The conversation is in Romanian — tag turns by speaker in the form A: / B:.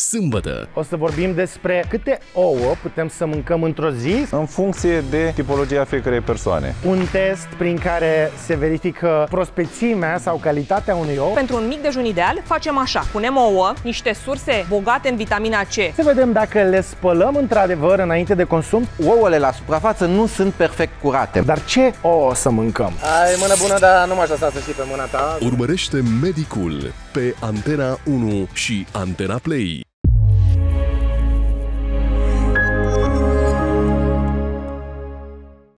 A: sâmbătă.
B: O să vorbim despre câte ouă putem să mâncăm într-o zi.
C: În funcție de tipologia fiecarei persoane.
B: Un test prin care se verifică prospețimea sau calitatea unui ou.
D: Pentru un mic dejun ideal facem așa. Punem ouă, niște surse bogate în vitamina C.
B: Să vedem dacă le spălăm într-adevăr înainte de consum.
E: Ouăle la suprafață nu sunt perfect curate.
B: Dar ce ouă să mâncăm?
F: Ai mână bună, dar nu m-aș lăsa să știi pe mâna ta.
A: Urmărește Medicul pe Antena 1 și Antena Play.